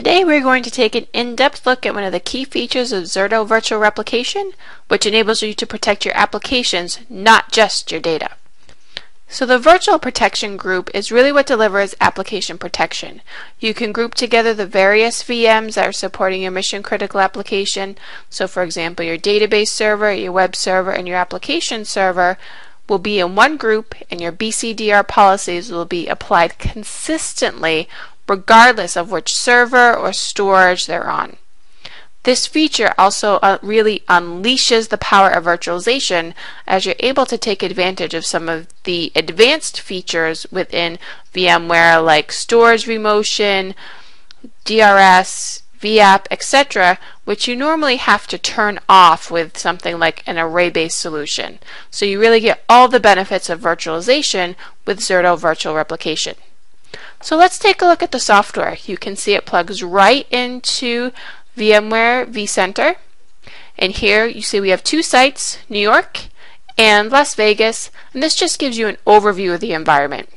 Today we're going to take an in-depth look at one of the key features of Zerto Virtual Replication, which enables you to protect your applications, not just your data. So the virtual protection group is really what delivers application protection. You can group together the various VMs that are supporting your mission critical application. So for example, your database server, your web server, and your application server will be in one group and your BCDR policies will be applied consistently regardless of which server or storage they're on. This feature also uh, really unleashes the power of virtualization as you're able to take advantage of some of the advanced features within VMware like storage vMotion, DRS, VApp, etc., which you normally have to turn off with something like an array-based solution. So you really get all the benefits of virtualization with Zerto Virtual Replication. So let's take a look at the software. You can see it plugs right into VMware vCenter. And here you see we have two sites, New York and Las Vegas, and this just gives you an overview of the environment.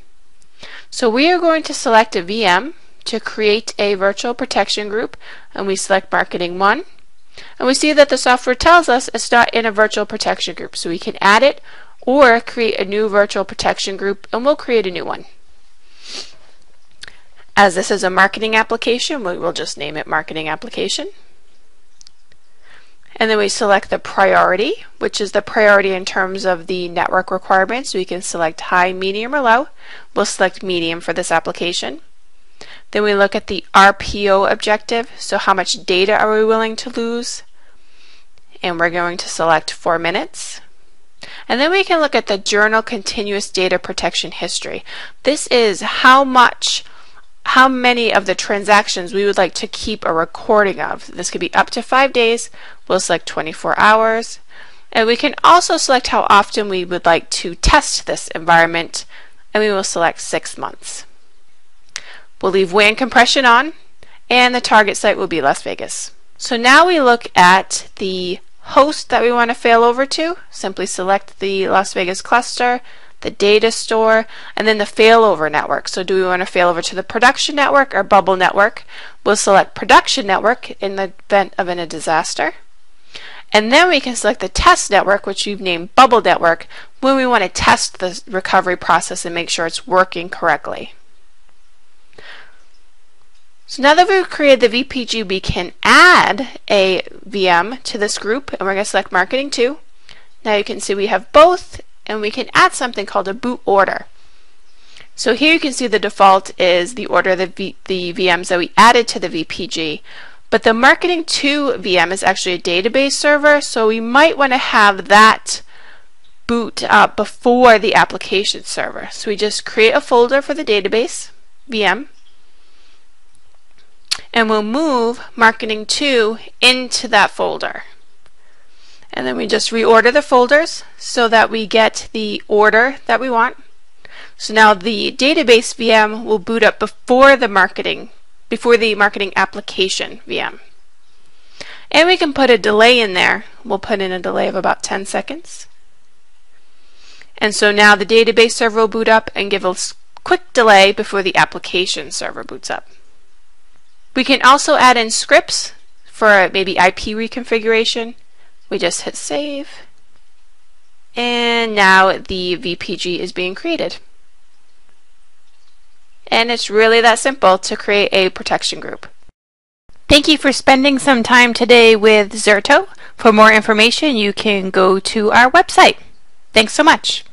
So we are going to select a VM to create a virtual protection group, and we select Marketing 1. And we see that the software tells us it's not in a virtual protection group, so we can add it or create a new virtual protection group, and we'll create a new one. As this is a marketing application, we will just name it marketing application. And then we select the priority, which is the priority in terms of the network requirements. We can select high, medium, or low. We'll select medium for this application. Then we look at the RPO objective, so how much data are we willing to lose? And we're going to select 4 minutes. And then we can look at the journal continuous data protection history. This is how much how many of the transactions we would like to keep a recording of. This could be up to five days. We'll select 24 hours. And we can also select how often we would like to test this environment, and we will select six months. We'll leave WAN compression on, and the target site will be Las Vegas. So now we look at the host that we want to fail over to. Simply select the Las Vegas cluster, the data store, and then the failover network. So do we want to fail over to the production network or bubble network? We'll select production network in the event of a disaster. And then we can select the test network, which we've named bubble network, when we want to test the recovery process and make sure it's working correctly. So now that we've created the VPG, we can add a VM to this group, and we're going to select Marketing 2. Now you can see we have both and we can add something called a boot order. So here you can see the default is the order of the, v the VMs that we added to the VPG. But the Marketing 2 VM is actually a database server, so we might want to have that boot up before the application server. So we just create a folder for the database VM, and we'll move Marketing 2 into that folder. And then we just reorder the folders so that we get the order that we want. So now the database VM will boot up before the marketing, before the marketing application VM. And we can put a delay in there. We'll put in a delay of about 10 seconds. And so now the database server will boot up and give a quick delay before the application server boots up. We can also add in scripts for maybe IP reconfiguration we just hit save. And now the VPG is being created. And it's really that simple to create a protection group. Thank you for spending some time today with Zerto. For more information, you can go to our website. Thanks so much.